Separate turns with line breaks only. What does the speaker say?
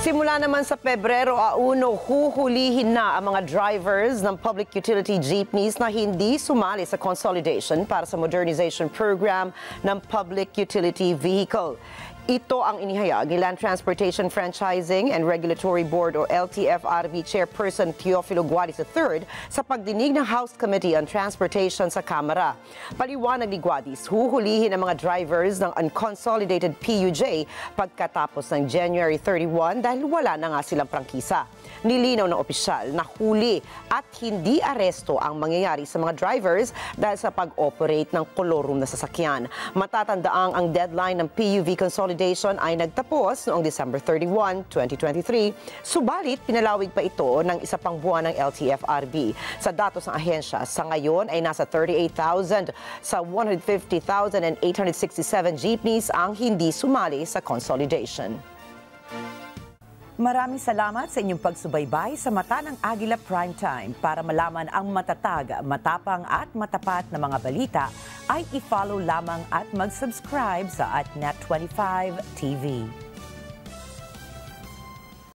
Simula naman sa Pebrero a 1, huhulihin na ang mga drivers ng public utility jeepneys na hindi sumali sa consolidation para sa modernization program ng public utility vehicle. Ito ang inihayag ni Land Transportation Franchising and Regulatory Board o LTFRB Chairperson Teofilo Guadis III sa pagdinig ng House Committee on Transportation sa Kamara. Paliwanag ni Guadis, huhulihin ang mga drivers ng unconsolidated PUJ pagkatapos ng January 31 dahil wala na nga silang prangkisa. Nilinaw ng opisyal na huli at hindi aresto ang mangyayari sa mga drivers dahil sa pag-operate ng kolorum na sasakyan. Matatandaang ang deadline ng PUV consolidation ay nagtapos noong December 31, 2023. Subalit, pinalawig pa ito ng isa pang buwan ng LTFRB. Sa datos ng ahensya, sa ngayon ay nasa 38,000 sa 150,867 jeepneys ang hindi sumali sa consolidation. Maraming salamat sa inyong pagsubaybay sa Mata ng Agila Primetime. Para malaman ang matatag, matapang at matapat na mga balita, ay i-follow lamang at mag-subscribe sa AtNet25 TV.